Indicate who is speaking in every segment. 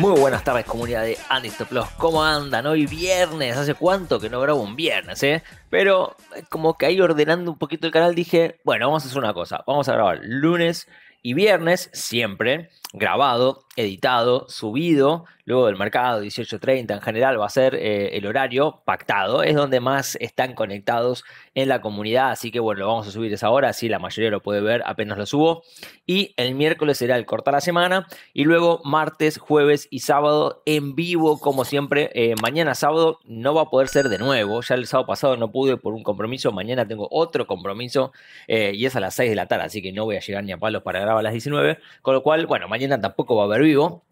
Speaker 1: Muy buenas tardes comunidad de Andy Plus, ¿cómo andan? Hoy viernes, hace cuánto que no grabo un viernes, ¿eh? Pero eh, como que ahí ordenando un poquito el canal dije, bueno, vamos a hacer una cosa, vamos a grabar lunes y viernes siempre grabado, editado, subido, luego del mercado 18.30 en general va a ser eh, el horario pactado, es donde más están conectados en la comunidad, así que bueno, lo vamos a subir esa hora, así la mayoría lo puede ver apenas lo subo, y el miércoles será el cortar la semana, y luego martes, jueves y sábado en vivo, como siempre, eh, mañana sábado no va a poder ser de nuevo, ya el sábado pasado no pude por un compromiso, mañana tengo otro compromiso, eh, y es a las 6 de la tarde, así que no voy a llegar ni a palos para grabar a las 19, con lo cual, bueno, mañana tampoco va a haber vivo.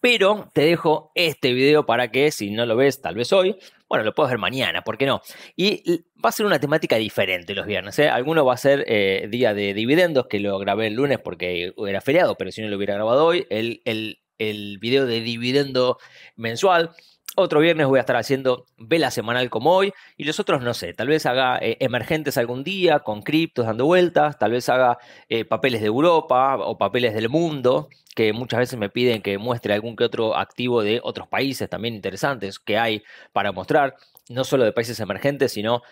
Speaker 1: Pero te dejo este video para que si no lo ves tal vez hoy, bueno, lo puedes ver mañana, ¿por qué no? Y va a ser una temática diferente los viernes. ¿eh? Alguno va a ser eh, día de dividendos, que lo grabé el lunes porque era feriado, pero si no lo hubiera grabado hoy, el, el, el video de dividendo mensual. Otro viernes voy a estar haciendo vela semanal como hoy y los otros no sé, tal vez haga eh, emergentes algún día con criptos dando vueltas, tal vez haga eh, papeles de Europa o papeles del mundo, que muchas veces me piden que muestre algún que otro activo de otros países también interesantes que hay para mostrar no solo de países emergentes, sino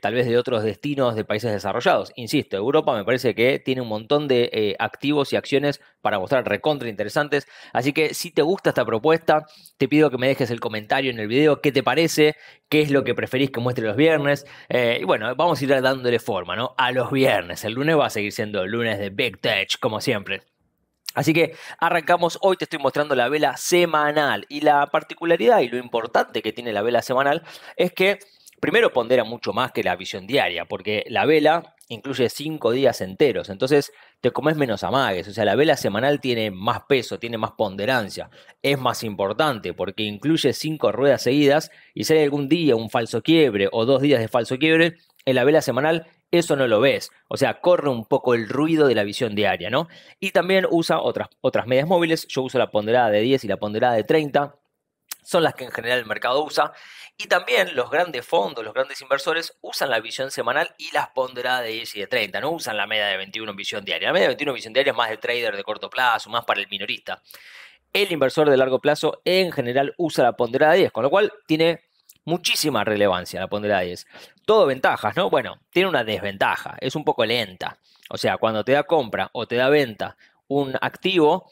Speaker 1: tal vez de otros destinos de países desarrollados. Insisto, Europa me parece que tiene un montón de eh, activos y acciones para mostrar recontra interesantes. Así que si te gusta esta propuesta, te pido que me dejes el comentario en el video, qué te parece, qué es lo que preferís que muestre los viernes. Eh, y bueno, vamos a ir dándole forma, ¿no? A los viernes. El lunes va a seguir siendo el lunes de Big Tech, como siempre. Así que arrancamos, hoy te estoy mostrando la vela semanal. Y la particularidad y lo importante que tiene la vela semanal es que primero pondera mucho más que la visión diaria, porque la vela incluye cinco días enteros, entonces te comes menos amagues, o sea, la vela semanal tiene más peso, tiene más ponderancia, es más importante porque incluye cinco ruedas seguidas y si hay algún día un falso quiebre o dos días de falso quiebre, en la vela semanal eso no lo ves. O sea, corre un poco el ruido de la visión diaria, ¿no? Y también usa otras, otras medias móviles. Yo uso la ponderada de 10 y la ponderada de 30. Son las que en general el mercado usa. Y también los grandes fondos, los grandes inversores usan la visión semanal y las ponderadas de 10 y de 30. No usan la media de 21 en visión diaria. La media de 21 en visión diaria es más de trader de corto plazo, más para el minorista. El inversor de largo plazo en general usa la ponderada de 10, con lo cual tiene muchísima relevancia la ponderada 10. Todo ventajas, ¿no? Bueno, tiene una desventaja, es un poco lenta. O sea, cuando te da compra o te da venta un activo,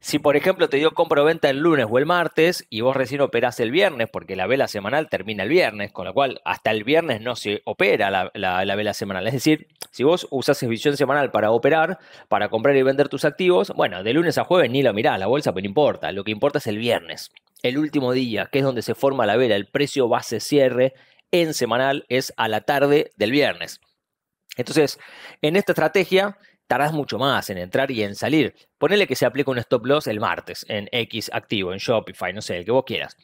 Speaker 1: si por ejemplo te dio compra o venta el lunes o el martes y vos recién operás el viernes, porque la vela semanal termina el viernes, con lo cual hasta el viernes no se opera la, vela semanal. Es decir, si vos usás visión semanal para operar, para comprar y vender tus activos, bueno, de lunes a jueves ni lo mirás, la bolsa, pero no importa. Lo que importa es el viernes el último día, que es donde se forma la vela, el precio base cierre en semanal es a la tarde del viernes. Entonces, en esta estrategia tardás mucho más en entrar y en salir. Ponele que se aplica un stop loss el martes en X activo, en Shopify, no sé, el que vos quieras.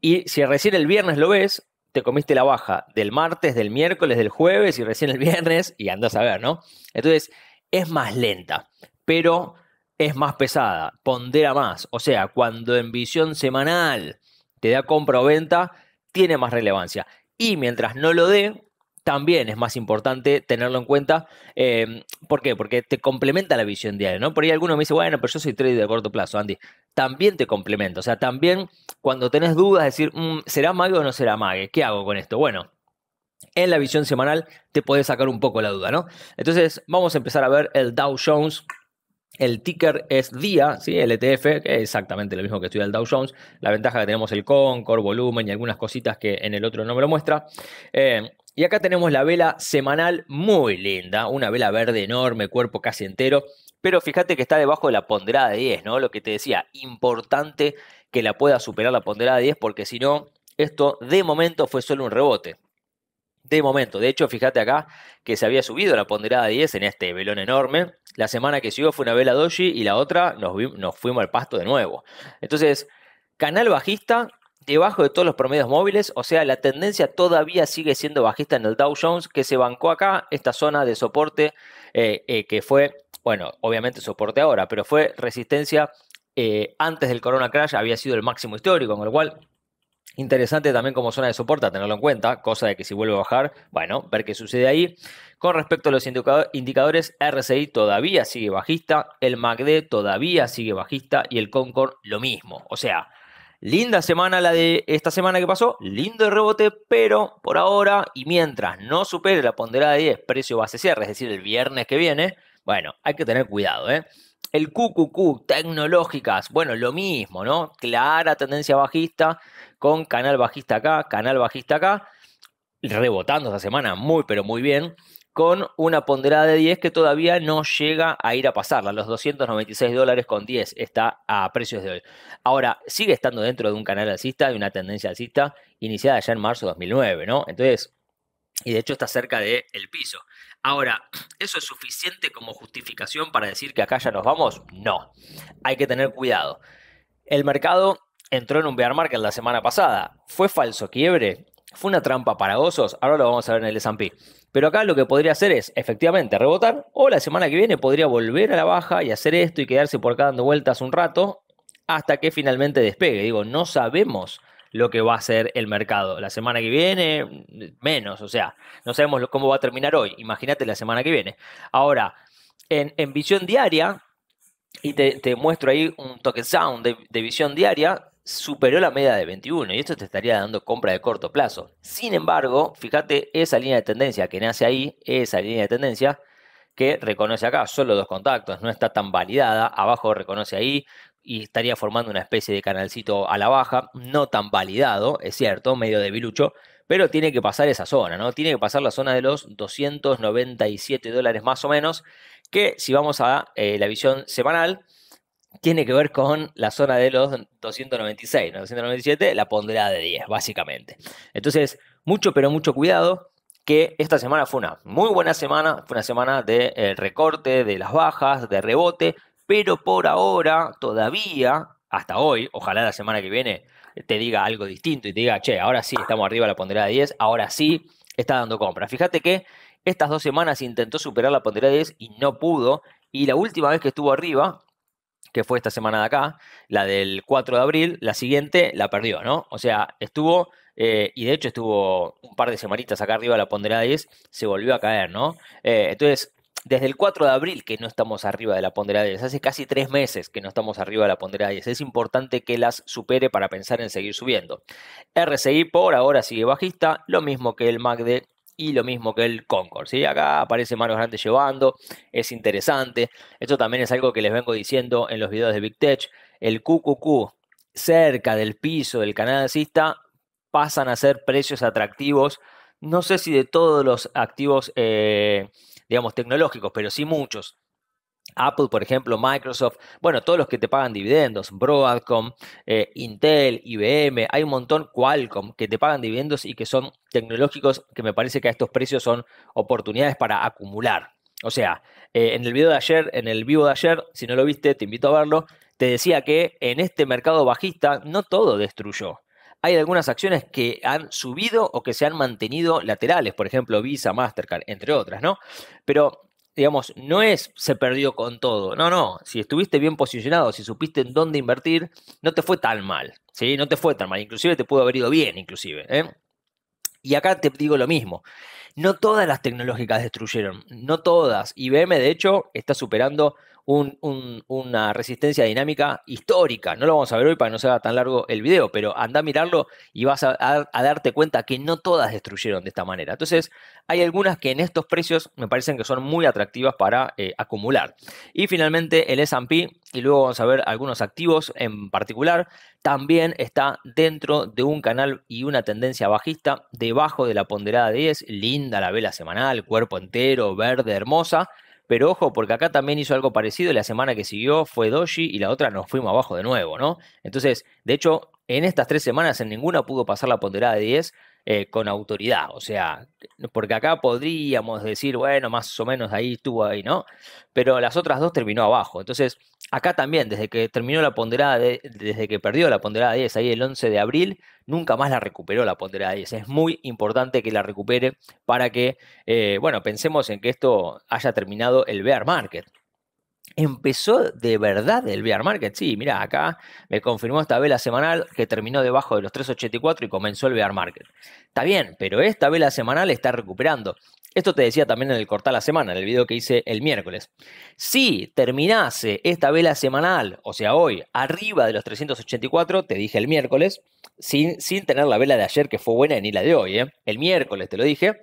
Speaker 1: Y si recién el viernes lo ves, te comiste la baja del martes, del miércoles, del jueves y recién el viernes y andas a ver, ¿no? Entonces, es más lenta, pero es más pesada, pondera más. O sea, cuando en visión semanal te da compra o venta, tiene más relevancia. Y mientras no lo dé, también es más importante tenerlo en cuenta. Em, ¿Por qué? Porque te complementa la visión diaria, ¿no? Por ahí alguno me dice, bueno, pero yo soy trader de corto plazo, Andy. También te complementa. O sea, también cuando tenés dudas, decir, mm, ¿será mague o no será mague? ¿Qué hago con esto? Bueno, en la visión semanal te puede sacar un poco la duda, ¿no? Entonces, vamos a empezar a ver el Dow Jones el ticker es día, ¿sí? el ETF, que es exactamente lo mismo que estudia el Dow Jones. La ventaja que tenemos el Concord, volumen y algunas cositas que en el otro no me lo muestra. Eh, y acá tenemos la vela semanal muy linda, una vela verde enorme, cuerpo casi entero. Pero fíjate que está debajo de la ponderada de 10, ¿no? Lo que te decía, importante que la pueda superar la ponderada de 10 porque si no, esto de momento fue solo un rebote de momento. De hecho, fíjate acá que se había subido la ponderada 10 en este velón enorme. La semana que siguió fue una vela doji y la otra nos, fuimos al pasto de nuevo. Entonces, canal bajista debajo de todos los promedios móviles, o sea, la tendencia todavía sigue siendo bajista en el Dow Jones, que se bancó acá, esta zona de soporte, eh, eh, que fue, bueno, obviamente soporte ahora, pero fue resistencia eh, antes del Corona Crash, había sido el máximo histórico, con lo cual Interesante también como zona de soporte, tenerlo en cuenta, cosa de que si vuelve a bajar, bueno, ver qué sucede ahí. Con respecto a los indicadores, RSI todavía sigue bajista, el MACD todavía sigue bajista y el Concord lo mismo. O sea, linda semana la de esta semana que pasó, lindo el rebote, pero por ahora y mientras no supere la ponderada de 10 precio base cierre, es decir, el viernes que viene, bueno, hay que tener cuidado, ¿eh? El QQQ, tecnológicas, bueno, lo mismo, ¿no? Clara tendencia bajista, con canal bajista acá, canal bajista acá, rebotando esta semana muy, pero muy bien, con una ponderada de 10 que todavía no llega a ir a pasarla. Los 296 dólares con 10 está a precios de hoy. Ahora, sigue estando dentro de un canal alcista, de una tendencia alcista iniciada ya en marzo de 2009, ¿no? Entonces, y de hecho está cerca del el piso. Ahora, ¿eso es suficiente como justificación para decir que acá ya nos vamos? No. Hay que tener cuidado. El mercado entró en un bear market la semana pasada. ¿Fue falso quiebre? ¿Fue una trampa para osos? Ahora lo vamos a ver en el S&P. Pero acá lo que podría hacer es efectivamente rebotar o la semana que viene podría volver a la baja y hacer esto y quedarse por acá dando vueltas un rato hasta que finalmente despegue. Digo, no sabemos lo que va a ser el mercado. La semana que viene, menos, o sea, no sabemos cómo va a terminar hoy. Imagínate la semana que viene. Ahora, en, visión diaria, y te, muestro ahí un token sound de, visión diaria, superó la media de 21 y esto te estaría dando compra de corto plazo. Sin embargo, fíjate esa línea de tendencia que nace ahí, esa línea de tendencia que reconoce acá solo dos contactos, no está tan validada, abajo reconoce ahí, y estaría formando una especie de canalcito a la baja, no tan validado, es cierto, medio de bilucho, pero tiene que pasar esa zona, ¿no? Tiene que pasar la zona de los 297 dólares más o menos, que si vamos a eh, la visión semanal, tiene que ver con la zona de los 296, ¿no? 297, la pondrá de 10, básicamente. Entonces, mucho, pero mucho cuidado, que esta semana fue una muy buena semana, fue una semana de eh, recorte, de las bajas, de rebote, pero por ahora, todavía, hasta hoy, ojalá la semana que viene te diga algo distinto y te diga, che, ahora sí estamos arriba de la ponderada de 10, ahora sí está dando compra. Fíjate que estas dos semanas intentó superar la ponderada de 10 y no pudo. Y la última vez que estuvo arriba, que fue esta semana de acá, la del 4 de abril, la siguiente la perdió, ¿no? O sea, estuvo, eh, y de hecho estuvo un par de semanitas acá arriba la ponderada de 10, se volvió a caer, ¿no? Eh, entonces, desde el 4 de abril que no estamos arriba de la ponderada 10, hace casi tres meses que no estamos arriba de la ponderada 10, es importante que las supere para pensar en seguir subiendo. RSI por ahora sigue bajista, lo mismo que el MACD y lo mismo que el Concord. ¿sí? Acá aparece manos grandes llevando, es interesante. Esto también es algo que les vengo diciendo en los videos de Big Tech. El QQQ cerca del piso del canal alcista pasan a ser precios atractivos. No sé si de todos los activos eh, digamos, tecnológicos, pero sí muchos. Apple, por ejemplo, Microsoft, bueno, todos los que te pagan dividendos, Broadcom, eh, Intel, IBM, hay un montón, Qualcomm, que te pagan dividendos y que son tecnológicos, que me parece que a estos precios son oportunidades para acumular. O sea, eh, en el video de ayer, en el vivo de ayer, si no lo viste, te invito a verlo, te decía que en este mercado bajista no todo destruyó hay algunas acciones que han subido o que se han mantenido laterales, por ejemplo Visa, Mastercard, entre otras, ¿no? Pero digamos, no es se perdió con todo. No, no. Si estuviste bien posicionado, si supiste en dónde invertir, no te fue tan mal. ¿sí? No te fue tan mal. Inclusive te pudo haber ido bien, inclusive. ¿eh? Y acá te digo lo mismo. No todas las tecnológicas destruyeron. No todas. IBM, de hecho, está superando una resistencia dinámica histórica. No lo vamos a ver hoy para que no sea tan largo el video, pero anda a mirarlo y vas a, darte cuenta que no todas destruyeron de esta manera. Entonces, hay algunas que en estos precios me parecen que son muy atractivas para eh, acumular. Y finalmente el S&P, y luego vamos a ver algunos activos en particular, también está dentro de un canal y una tendencia bajista, debajo de la ponderada 10, linda la vela semanal, cuerpo entero, verde, hermosa, pero ojo, porque acá también hizo algo parecido. La semana que siguió fue Doji y la otra nos fuimos abajo de nuevo, ¿no? Entonces, de hecho, en estas tres semanas en ninguna pudo pasar la ponderada de 10 eh, con autoridad. O sea, porque acá podríamos decir, bueno, más o menos ahí estuvo ahí, ¿no? Pero las otras dos terminó abajo. Entonces, acá también, desde que terminó la ponderada, de, desde que perdió la ponderada 10 ahí el 11 de abril, nunca más la recuperó la ponderada 10. Es muy importante que la recupere para que, eh, bueno, pensemos en que esto haya terminado el bear market. Empezó de verdad el bear market. Sí, mira, acá me confirmó esta vela semanal que terminó debajo de los 3.84 y comenzó el bear market. Está bien, pero esta vela semanal está recuperando. Esto te decía también en el cortar la semana, en el video que hice el miércoles. Si terminase esta vela semanal, o sea, hoy, arriba de los 384, te dije el miércoles, sin, sin tener la vela de ayer que fue buena ni la de hoy, ¿eh? el miércoles te lo dije.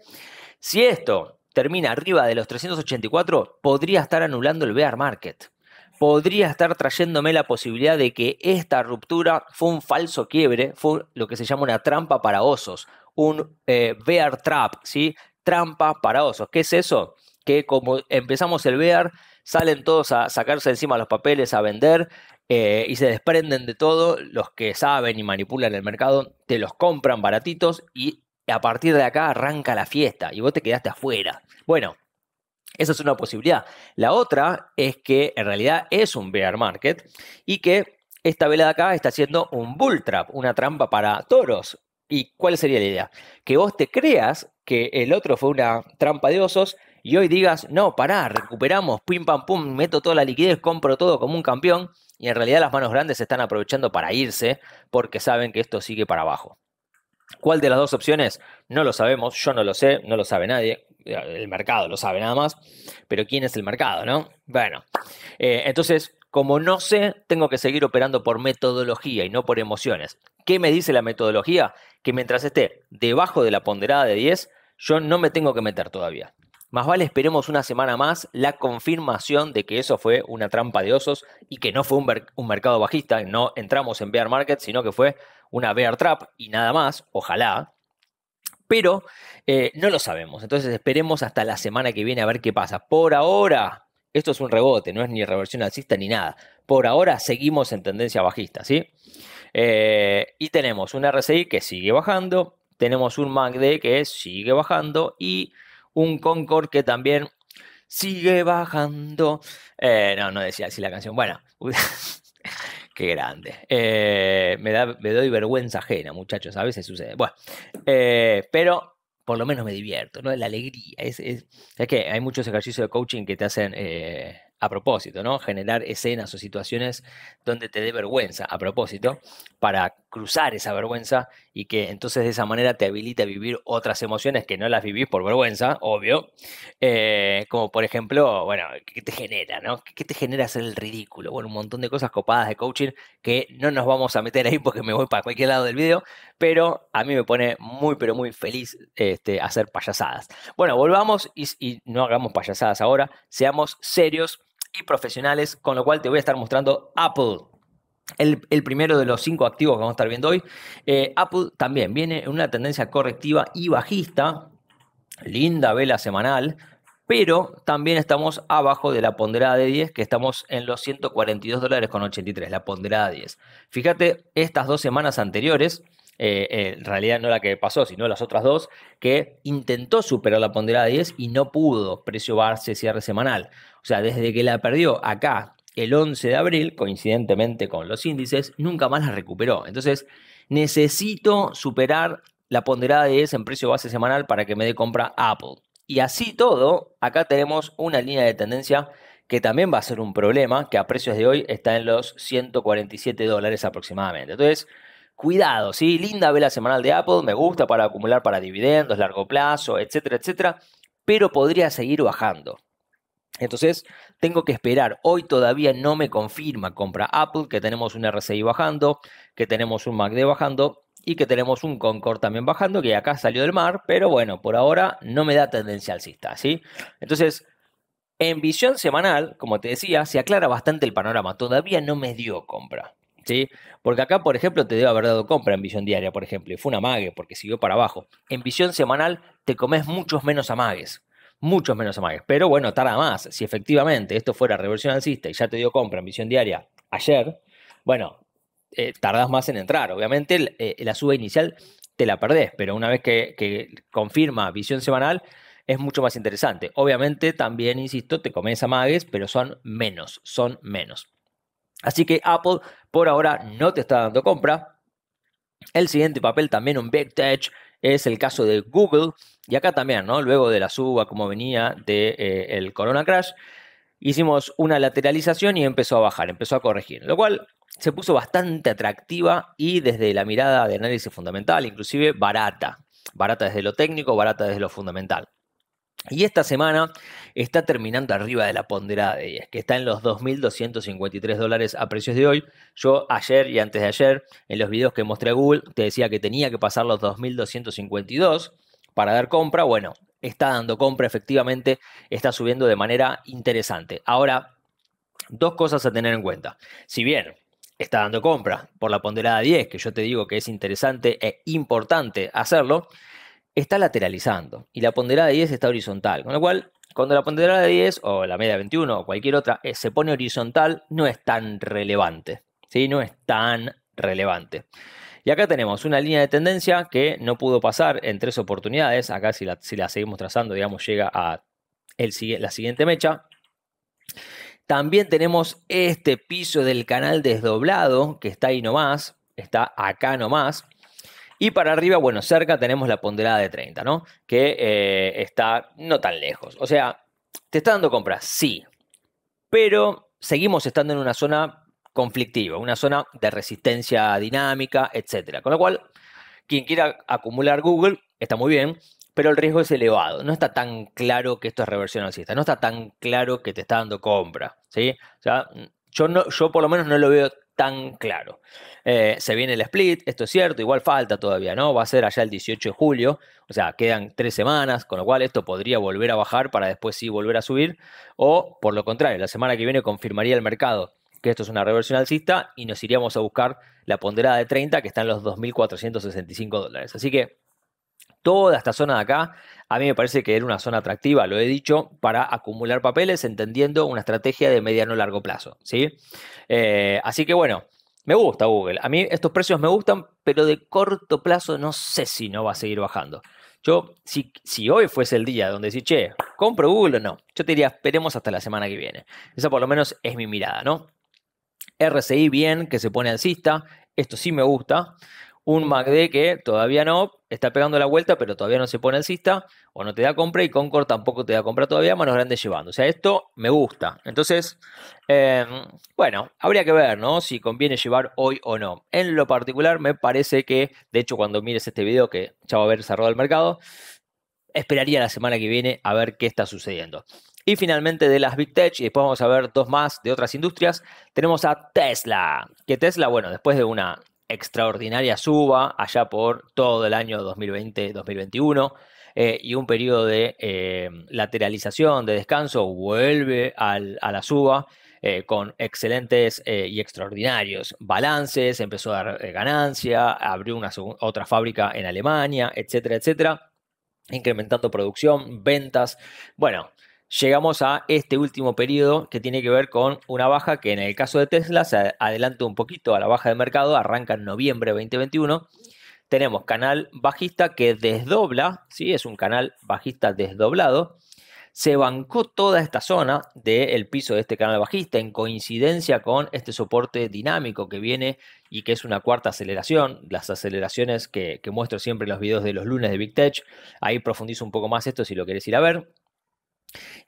Speaker 1: Si esto termina arriba de los 384, podría estar anulando el bear market. Podría estar trayéndome la posibilidad de que esta ruptura fue un falso quiebre, fue lo que se llama una trampa para osos, un eh, bear trap, ¿sí? Trampa para osos. ¿Qué es eso? Que como empezamos el bear, salen todos a sacarse encima los papeles, a vender, eh, y se desprenden de todo, los que saben y manipulan el mercado, te los compran baratitos y a partir de acá arranca la fiesta y vos te quedaste afuera. Bueno, esa es una posibilidad. La otra es que en realidad es un bear market y que esta vela de acá está haciendo un bull trap, una trampa para toros. ¿Y cuál sería la idea? Que vos te creas que el otro fue una trampa de osos y hoy digas, no, pará, recuperamos, pim pam pum, meto toda la liquidez, compro todo como un campeón y en realidad las manos grandes se están aprovechando para irse porque saben que esto sigue para abajo. ¿Cuál de las dos opciones? No lo sabemos, yo no lo sé, no lo sabe nadie, el mercado lo sabe nada más, pero ¿quién es el mercado, no? Bueno, eh, entonces, como no sé, tengo que seguir operando por metodología y no por emociones. ¿Qué me dice la metodología? Que mientras esté debajo de la ponderada de 10, yo no me tengo que meter todavía. Más vale esperemos una semana más la confirmación de que eso fue una trampa de osos y que no fue un, mercado bajista, no entramos en bear market, sino que fue una bear trap y nada más, ojalá. Pero eh, no lo sabemos, entonces esperemos hasta la semana que viene a ver qué pasa. Por ahora, esto es un rebote, no es ni reversión alcista ni nada. Por ahora seguimos en tendencia bajista, ¿sí? Eh, y tenemos un RSI que sigue bajando, tenemos un MACD que sigue bajando y un Concord que también sigue bajando. Eh, no, no decía así la canción. Bueno, qué grande. Eh, me, da, me doy vergüenza ajena, muchachos, a veces sucede. Bueno, eh, pero por lo menos me divierto, ¿no? La alegría. Es, es, que hay muchos ejercicios de coaching que te hacen a propósito, ¿no? Generar escenas o situaciones donde te dé vergüenza a propósito para cruzar esa vergüenza y que entonces de esa manera te habilite a vivir otras emociones que no las vivís por vergüenza, obvio. Eh, como por ejemplo, bueno, ¿qué te genera, no? ¿Qué te genera hacer el ridículo? Bueno, un montón de cosas copadas de coaching que no nos vamos a meter ahí porque me voy para cualquier lado del video, pero a mí me pone muy, pero muy feliz este, hacer payasadas. Bueno, volvamos y, y no hagamos payasadas ahora, seamos serios y profesionales, con lo cual te voy a estar mostrando Apple. El, primero de los cinco activos que vamos a estar viendo hoy. Eh, Apple también viene en una tendencia correctiva y bajista. Linda vela semanal. Pero también estamos abajo de la ponderada de 10, que estamos en los 142 dólares con 83, la ponderada 10. Fíjate, estas dos semanas anteriores, eh, eh, en realidad no la que pasó, sino las otras dos, que intentó superar la ponderada 10 y no pudo, precio base, cierre semanal. O sea, desde que la perdió acá el 11 de abril, coincidentemente con los índices, nunca más la recuperó. Entonces, necesito superar la ponderada de 10 en precio base semanal para que me dé compra Apple. Y así todo, acá tenemos una línea de tendencia que también va a ser un problema, que a precios de hoy está en los 147 dólares aproximadamente. Entonces, cuidado, ¿sí? Linda vela semanal de Apple, me gusta para acumular para dividendos, largo plazo, etcétera, etcétera, pero podría seguir bajando. Entonces, tengo que esperar. Hoy todavía no me confirma compra Apple, que tenemos un RSI bajando, que tenemos un MACD bajando y que tenemos un Concord también bajando, que acá salió del mar, pero bueno, por ahora no me da tendencia alcista, ¿sí? Entonces, en visión semanal, como te decía, se aclara bastante el panorama. Todavía no me dio compra. ¿Sí? Porque acá, por ejemplo, te debe haber dado compra en visión diaria, por ejemplo, y fue un amague porque siguió para abajo. En visión semanal te comes muchos menos amagues muchos menos amagues. Pero bueno, tarda más. Si efectivamente esto fuera reversión alcista y ya te dio compra en visión diaria ayer, bueno, eh, más en entrar. Obviamente eh, la suba inicial te la perdés, pero una vez que, confirma visión semanal, es mucho más interesante. Obviamente también, insisto, te comes amagues, pero son menos, son menos. Así que Apple por ahora no te está dando compra. El siguiente papel también un Big Tech es el caso de Google. Y acá también, ¿no? Luego de la suba, como venía del de, eh, Corona Crash, hicimos una lateralización y empezó a bajar, empezó a corregir, lo cual se puso bastante atractiva y desde la mirada de análisis fundamental, inclusive barata, barata desde lo técnico, barata desde lo fundamental. Y esta semana está terminando arriba de la ponderada de 10, que está en los 2.253 dólares a precios de hoy. Yo ayer y antes de ayer, en los videos que mostré a Google, te decía que tenía que pasar los 2.252 para dar compra. Bueno, está dando compra, efectivamente, está subiendo de manera interesante. Ahora, dos cosas a tener en cuenta. Si bien está dando compra por la ponderada 10, que yo te digo que es interesante e importante hacerlo, está lateralizando y la ponderada 10 está horizontal. Con lo cual, cuando la ponderada 10 o la media 21 o cualquier otra eh, se pone horizontal, no es tan relevante. ¿sí? No es tan relevante. Y acá tenemos una línea de tendencia que no pudo pasar en tres oportunidades. Acá si la, si la seguimos trazando, digamos, llega a el, la siguiente mecha. También tenemos este piso del canal desdoblado que está ahí nomás, está acá nomás. Y para arriba, bueno, cerca tenemos la ponderada de 30, ¿no? Que eh, está no tan lejos. O sea, ¿te está dando compras? Sí. Pero seguimos estando en una zona conflictiva, una zona de resistencia dinámica, etc. Con lo cual, quien quiera acumular Google está muy bien, pero el riesgo es elevado. No está tan claro que esto es reversión alcista, no está tan claro que te está dando compra, ¿sí? O sea, yo, no, yo por lo menos no lo veo tan claro. Eh, se viene el split, esto es cierto, igual falta todavía, ¿no? Va a ser allá el 18 de julio, o sea, quedan tres semanas, con lo cual esto podría volver a bajar para después sí volver a subir, o por lo contrario, la semana que viene confirmaría el mercado que esto es una reversión alcista y nos iríamos a buscar la ponderada de 30 que está en los 2.465 dólares. Así que toda esta zona de acá a mí me parece que era una zona atractiva, lo he dicho, para acumular papeles entendiendo una estrategia de mediano largo plazo. ¿sí? Eh, así que bueno, me gusta Google. A mí estos precios me gustan, pero de corto plazo no sé si no va a seguir bajando. Yo, si, si hoy fuese el día donde decís, che, ¿compro Google o no? Yo te diría, esperemos hasta la semana que viene. Esa por lo menos es mi mirada, ¿no? RCI bien, que se pone alcista. Esto sí me gusta un MACD que todavía no, está pegando la vuelta, pero todavía no se pone alcista, o no te da compra, y Concord tampoco te da compra todavía, manos grandes llevando. O sea, esto me gusta. Entonces, em, bueno, habría que ver, ¿no? Si conviene llevar hoy o no. En lo particular, me parece que, de hecho, cuando mires este video, que ya va a haber cerrado el mercado, esperaría la semana que viene a ver qué está sucediendo. Y finalmente de las Big Tech, y después vamos a ver dos más de otras industrias, tenemos a Tesla. Que Tesla, bueno, después de una extraordinaria suba allá por todo el año 2020-2021 eh, y un periodo de eh, lateralización, de descanso, vuelve a la suba. Eh, con excelentes y extraordinarios balances, empezó a dar ganancia, abrió una otra fábrica en Alemania, etcétera, etcétera, incrementando producción, ventas. Bueno, llegamos a este último periodo que tiene que ver con una baja que en el caso de Tesla se adelanta un poquito a la baja de mercado, arranca en noviembre de 2021. Tenemos canal bajista que desdobla, ¿sí? es un canal bajista desdoblado. Se bancó toda esta zona del piso de este canal bajista en coincidencia con este soporte dinámico que viene y que es una cuarta aceleración, las aceleraciones que, que muestro siempre en los videos de los lunes de Big Tech. Ahí profundizo un poco más esto si lo querés ir a ver.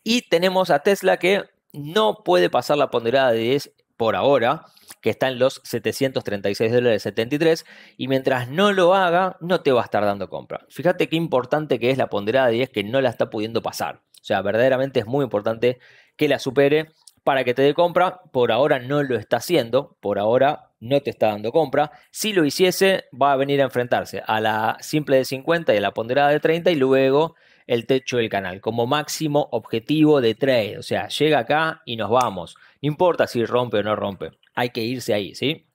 Speaker 1: Y tenemos a Tesla que no puede pasar la ponderada de 10 por ahora, que está en los 736 dólares 73, y mientras no lo haga, no te va a estar dando compra. Fíjate qué importante que es la ponderada de 10 que no la está pudiendo pasar. O sea, verdaderamente es muy importante que la supere para que te dé compra. Por ahora no lo está haciendo, por ahora no te está dando compra. Si lo hiciese, va a venir a enfrentarse a la simple de 50 y a la ponderada de 30 y luego el techo del canal como máximo objetivo de trade. O sea, llega acá y nos vamos. No importa si rompe o no rompe. Hay que irse ahí, ¿sí?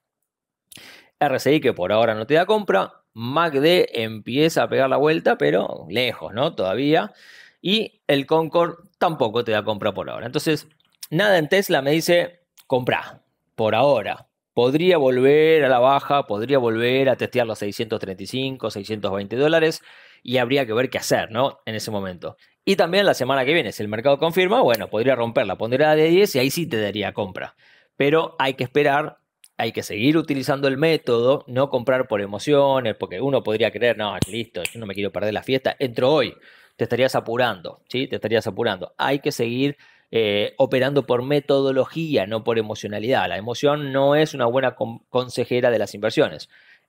Speaker 1: RSI que por ahora no te da compra. MACD empieza a pegar la vuelta, pero lejos, ¿no? Todavía. Y el Concord tampoco te da compra por ahora. Entonces, nada en Tesla me dice, compra, por ahora. Podría volver a la baja, podría volver a testear los 635, 620 dólares y habría que ver qué hacer, ¿no? En ese momento. Y también la semana que viene, si el mercado confirma, bueno, podría romper la ponderada de 10 y ahí sí te daría compra. Pero hay que esperar, hay que seguir utilizando el método, no comprar por emociones, porque uno podría creer, no, listo, yo no me quiero perder la fiesta, entro hoy, te estarías apurando, ¿sí? Te estarías apurando. Hay que seguir eh, operando por metodología, no por emocionalidad. La emoción no es una buena consejera de las inversiones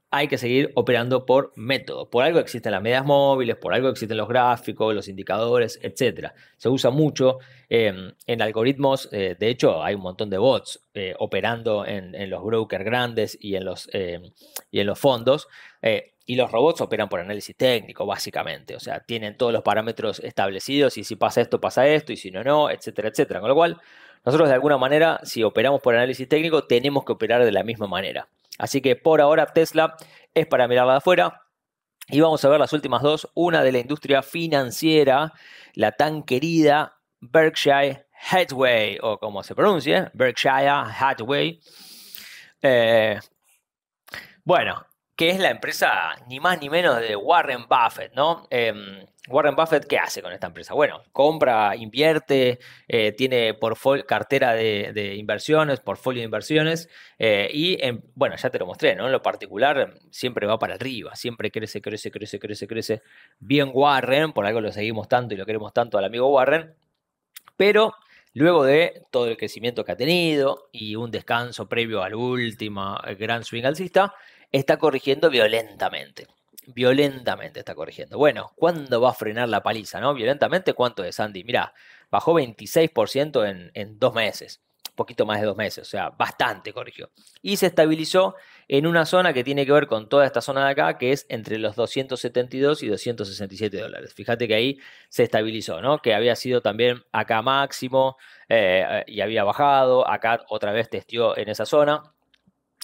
Speaker 1: hay que seguir operando por método. Por algo existen las medias móviles, por algo existen los gráficos, los indicadores, etc. Se usa mucho em, en algoritmos. Eh, de hecho, hay un montón de bots eh, operando en, los brokers grandes y en los, em, y en los fondos. Y los robots operan por análisis técnico, básicamente. O sea, tienen todos los parámetros establecidos y si pasa esto, pasa esto, y si no, no, etcétera, etcétera. Con lo cual, nosotros de alguna manera, si operamos por análisis técnico, tenemos que operar de la misma manera. Así que por ahora Tesla es para mirarla de afuera. Y vamos a ver las últimas dos. Una de la industria financiera, la tan querida Berkshire Hathaway, o como se pronuncia, Berkshire Hathaway. Eh, bueno, que es la empresa ni más ni menos de Warren Buffett, ¿no? Em, Warren Buffett, ¿qué hace con esta empresa? Bueno, compra, invierte, eh, tiene cartera de, inversiones, portfolio de inversiones, eh, y bueno, ya te lo mostré, ¿no? En lo particular, siempre va para arriba, siempre crece, crece, crece, crece, crece. Bien Warren, por algo lo seguimos tanto y lo queremos tanto al amigo Warren, pero luego de todo el crecimiento que ha tenido y un descanso previo al último gran swing alcista, está corrigiendo violentamente. Violentamente está corrigiendo. Bueno, ¿cuándo va a frenar la paliza? ¿no? Violentamente, ¿cuánto es, Andy? Mirá, bajó 26% en, en dos meses poquito más de dos meses, o sea, bastante corrigió. Y se estabilizó en una zona que tiene que ver con toda esta zona de acá, que es entre los 272 y 267 dólares. Fíjate que ahí se estabilizó, ¿no? Que había sido también acá máximo eh, y había bajado, acá otra vez testió en esa zona.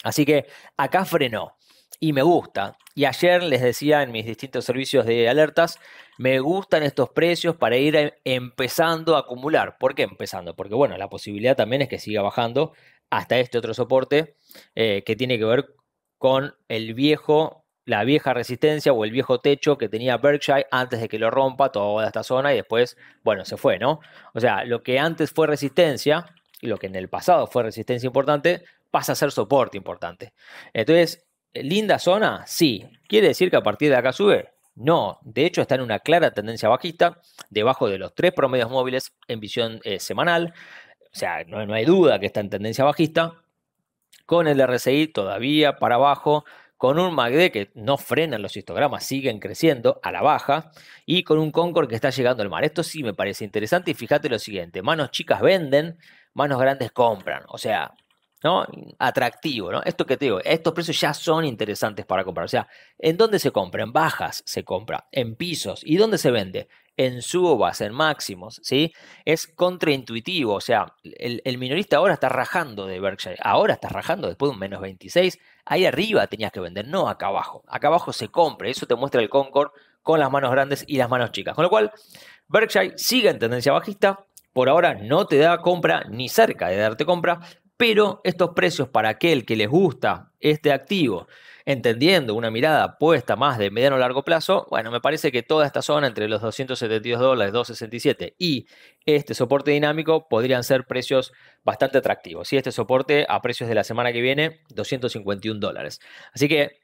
Speaker 1: Así que acá frenó y me gusta. Y ayer les decía en mis distintos servicios de alertas, me gustan estos precios para ir em, empezando a acumular. ¿Por qué empezando? Porque bueno, la posibilidad también es que siga bajando hasta este otro soporte eh, que tiene que ver con el viejo, la vieja resistencia o el viejo techo que tenía Berkshire antes de que lo rompa toda esta zona y después, bueno, se fue, ¿no? O sea, lo que antes fue resistencia y lo que en el pasado fue resistencia importante, pasa a ser soporte importante. Entonces, linda zona, sí. ¿Quiere decir que a partir de acá sube? No, de hecho está en una clara tendencia bajista, debajo de los tres promedios móviles en visión eh, semanal. O sea, no, hay duda que está en tendencia bajista. Con el RSI todavía para abajo, con un MACD que no frena los histogramas, siguen creciendo a la baja, y con un Concord que está llegando al mar. Esto sí me parece interesante y fíjate lo siguiente, manos chicas venden, manos grandes compran. O sea, ¿no? Atractivo, ¿no? Esto que te digo, estos precios ya son interesantes para comprar. O sea, ¿en dónde se compra? En bajas se compra, en pisos. ¿Y dónde se vende? En subas, en máximos, ¿sí? Es contraintuitivo, o sea, el, minorista ahora está rajando de Berkshire, ahora está rajando después de un menos 26, ahí arriba tenías que vender, no acá abajo. Acá abajo se compra, eso te muestra el Concord con las manos grandes y las manos chicas. Con lo cual, Berkshire sigue en tendencia bajista, por ahora no te da compra ni cerca de darte compra, pero estos precios para aquel que les gusta este activo, entendiendo una mirada puesta más de mediano a largo plazo, bueno, me parece que toda esta zona entre los 272 dólares, 267 y este soporte dinámico podrían ser precios bastante atractivos. Y este soporte a precios de la semana que viene, 251 dólares. Así que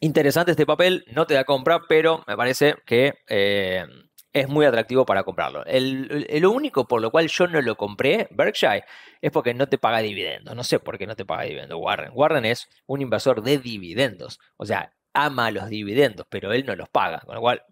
Speaker 1: interesante este papel, no te da compra, pero me parece que... Eh, es muy atractivo para comprarlo. El, lo único por lo cual yo no lo compré, Berkshire, es porque no te paga dividendos. No sé por qué no te paga dividendos Warren. Warren es un inversor de dividendos. O sea, ama los dividendos, pero él no los paga. Con lo cual,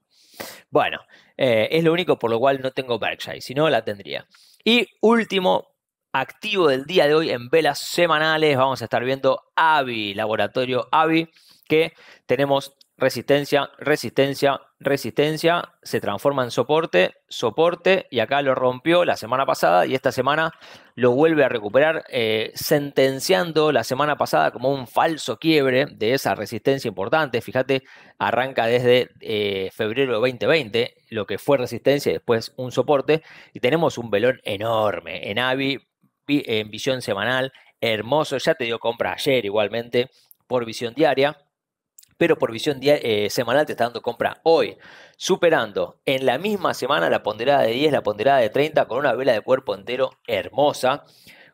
Speaker 1: bueno, eh, es lo único por lo cual no tengo Berkshire. Si no, la tendría. Y último activo del día de hoy en velas semanales, vamos a estar viendo AVI, laboratorio AVI, que tenemos resistencia, resistencia, resistencia, se transforma en soporte, soporte, y acá lo rompió la semana pasada y esta semana lo vuelve a recuperar, eh, sentenciando la semana pasada como un falso quiebre de esa resistencia importante. Fíjate, arranca desde eh, febrero de 2020, lo que fue resistencia y después un soporte, y tenemos un velón enorme en AVI, en visión semanal, hermoso, ya te dio compra ayer igualmente por visión diaria pero por visión eh, semanal te está dando compra hoy, superando en la misma semana la ponderada de 10, la ponderada de 30, con una vela de cuerpo entero hermosa,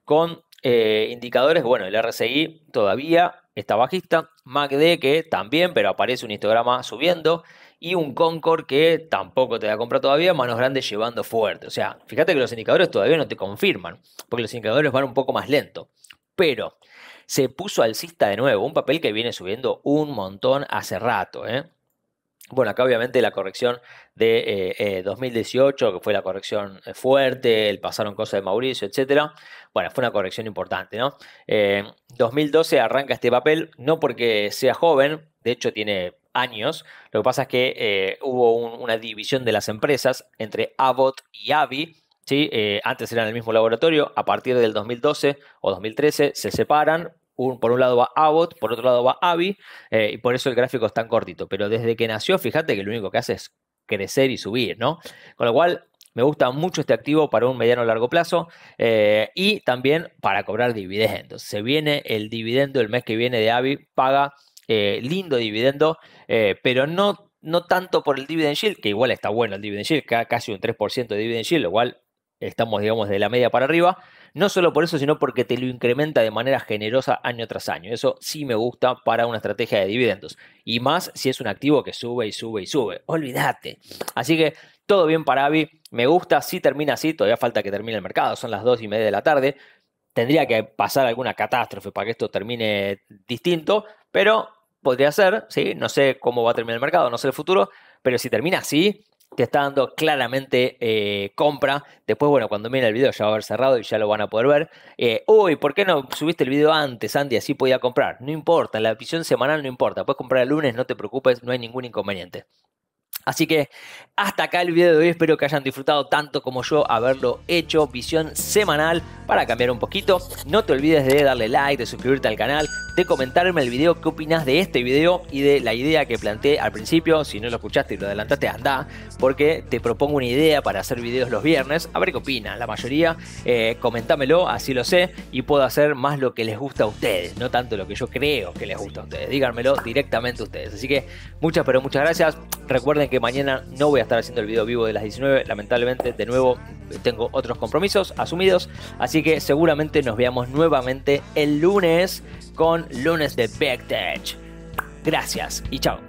Speaker 1: con eh, indicadores, bueno, el RSI todavía está bajista, MACD que también, pero aparece un histograma subiendo, y un Concord que tampoco te da compra todavía, manos grandes llevando fuerte. O sea, fíjate que los indicadores todavía no te confirman, porque los indicadores van un poco más lento. Pero se puso alcista de nuevo, un papel que viene subiendo un montón hace rato. ¿eh? Bueno, acá obviamente la corrección de 2018, eh, eh, que fue la corrección eh, fuerte, el pasaron cosas de Mauricio, etc. Bueno, fue una corrección importante, ¿no? 2012 arranca este papel, no porque sea joven, de hecho tiene años, lo que pasa es que hubo una división de las empresas entre Abbott y Avi, ¿sí? antes eran el mismo laboratorio, a partir del 2012 o 2013 se separan, por un lado va Abbott, por otro lado va Avi, eh, y por eso el gráfico es tan cortito. Pero desde que nació, fíjate que lo único que hace es crecer y subir, ¿no? Con lo cual, me gusta mucho este activo para un mediano o largo plazo eh, y también para cobrar dividendos. Se viene el dividendo el mes que viene de Avi, paga eh, lindo dividendo, pero no, no tanto por el dividend yield, que igual está bueno el dividend yield, casi un 3% de dividend yield, lo cual estamos, digamos, de la media para arriba. No solo por eso, sino porque te lo incrementa de manera generosa año tras año. Eso sí me gusta para una estrategia de dividendos. Y más si es un activo que sube y sube y sube. Olvídate. Así que todo bien para Avi. Me gusta. Si termina así, todavía falta que termine el mercado. Son las 2 y media de la tarde. Tendría que pasar alguna catástrofe para que esto termine distinto. Pero podría ser, ¿sí? No sé cómo va a terminar el mercado, no sé el futuro. Pero si termina así, te está dando claramente eh, compra. Después, bueno, cuando miren el video ya va a haber cerrado y ya lo van a poder ver. Eh, uy, ¿por qué no subiste el video antes, Andy? Así podía comprar. No importa, la visión semanal no importa. Puedes comprar el lunes, no te preocupes, no hay ningún inconveniente. Así que hasta acá el video de hoy, espero que hayan disfrutado tanto como yo haberlo hecho, visión semanal para cambiar un poquito. No te olvides de darle like, de suscribirte al canal, de comentarme el video qué opinas de este video y de la idea que planteé al principio. Si no lo escuchaste y lo adelantaste, anda, porque te propongo una idea para hacer videos los viernes. A ver qué opinan. La mayoría, eh, así lo sé, y puedo hacer más lo que les gusta a ustedes, no tanto lo que yo creo que les gusta a ustedes. Díganmelo directamente a ustedes. Así que muchas, pero muchas gracias. Recuerden que mañana no voy a estar haciendo el video vivo de las 19. Lamentablemente, de nuevo, tengo otros compromisos asumidos. Así que seguramente nos veamos nuevamente el lunes con lunes de Backtech. Gracias y chao.